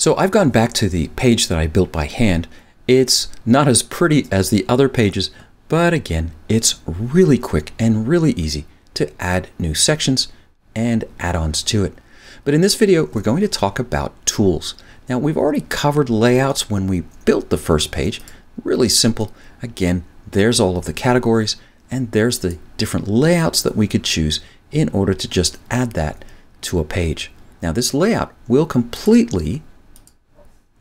So I've gone back to the page that I built by hand. It's not as pretty as the other pages, but again, it's really quick and really easy to add new sections and add-ons to it. But in this video, we're going to talk about tools. Now, we've already covered layouts when we built the first page. Really simple. Again, there's all of the categories, and there's the different layouts that we could choose in order to just add that to a page. Now, this layout will completely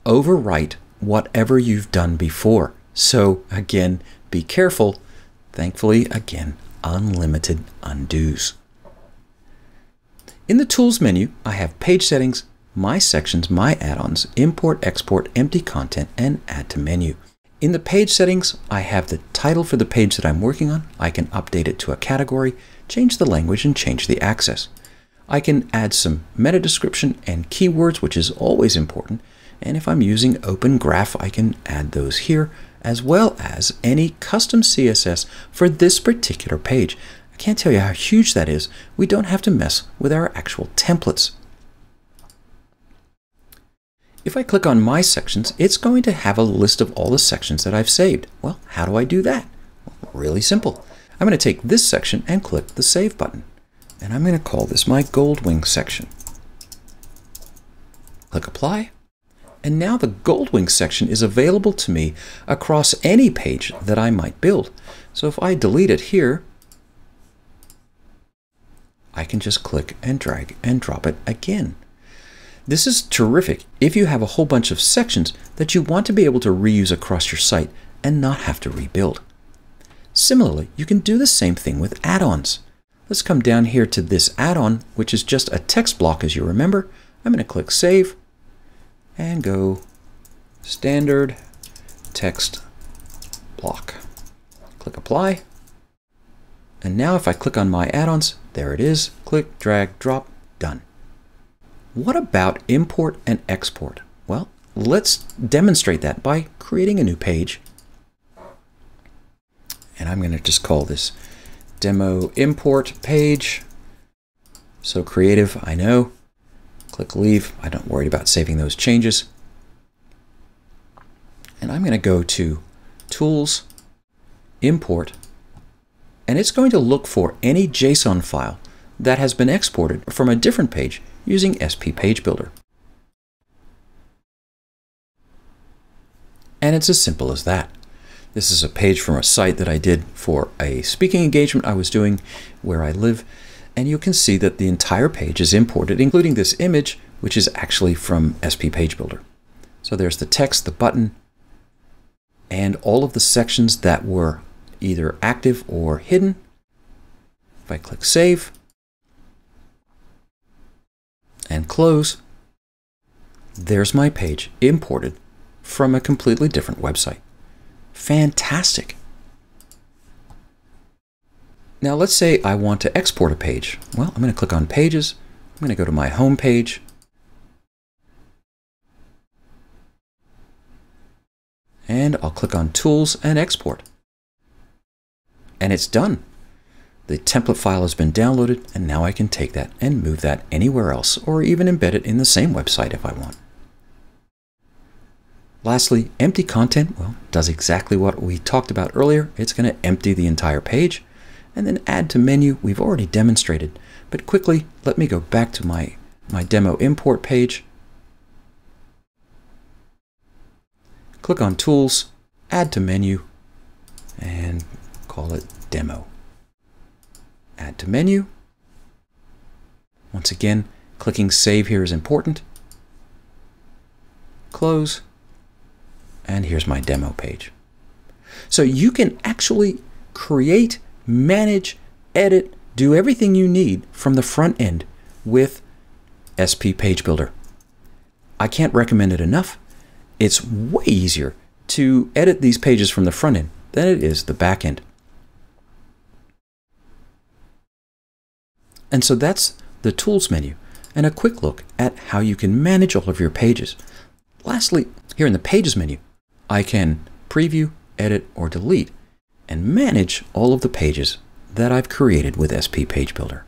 overwrite whatever you've done before. So again, be careful. Thankfully, again, unlimited undos. In the Tools menu, I have Page Settings, My Sections, My Add-ons, Import, Export, Empty Content, and Add to Menu. In the page settings, I have the title for the page that I'm working on. I can update it to a category, change the language, and change the access. I can add some meta description and keywords, which is always important. And if I'm using Open Graph, I can add those here, as well as any custom CSS for this particular page I can't tell you how huge that is. We don't have to mess with our actual templates. If I click on My Sections, it's going to have a list of all the sections that I've saved. Well, how do I do that? Really simple. I'm going to take this section and click the Save button. And I'm going to call this my Goldwing section. Click Apply. And now the Goldwing section is available to me across any page that I might build. So if I delete it here, I can just click and drag and drop it again. This is terrific if you have a whole bunch of sections that you want to be able to reuse across your site and not have to rebuild. Similarly, you can do the same thing with add-ons. Let's come down here to this add-on, which is just a text block as you remember. I'm going to click Save and go Standard Text Block. Click Apply. And now if I click on my add-ons, there it is. Click, drag, drop, done. What about import and export? Well, let's demonstrate that by creating a new page. And I'm going to just call this demo import page. So creative, I know. Click leave. I don't worry about saving those changes. And I'm going to go to tools, import, and it's going to look for any JSON file that has been exported from a different page using SP Page Builder. And it's as simple as that. This is a page from a site that I did for a speaking engagement I was doing where I live. And you can see that the entire page is imported, including this image, which is actually from SP Page Builder. So there's the text, the button, and all of the sections that were either active or hidden. If I click Save and close, there's my page imported from a completely different website. Fantastic. Now let's say I want to export a page. Well, I'm going to click on Pages. I'm going to go to my home page. And I'll click on Tools and Export and it's done. The template file has been downloaded and now I can take that and move that anywhere else or even embed it in the same website if I want. Lastly, empty content, well, does exactly what we talked about earlier. It's going to empty the entire page and then add to menu we've already demonstrated. But quickly, let me go back to my, my demo import page. Click on tools, add to menu, and call it demo. Add to menu. Once again, clicking save here is important. Close. And here's my demo page. So you can actually create, manage, edit, do everything you need from the front end with SP Page Builder. I can't recommend it enough. It's way easier to edit these pages from the front end than it is the back end. And so that's the Tools menu and a quick look at how you can manage all of your pages. Lastly, here in the Pages menu, I can preview, edit, or delete and manage all of the pages that I've created with SP Page Builder.